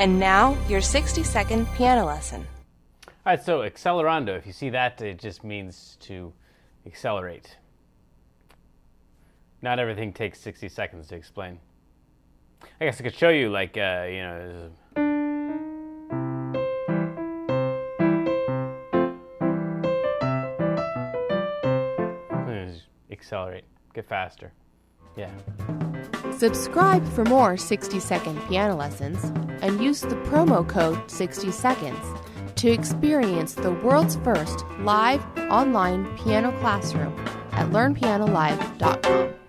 And now, your 60 second piano lesson. All right, so accelerando, if you see that, it just means to accelerate. Not everything takes 60 seconds to explain. I guess I could show you, like, uh, you know. Accelerate, get faster. Yeah. Subscribe for more 60 second piano lessons and use the promo code 60 seconds to experience the world's first live online piano classroom at learnpianolive.com.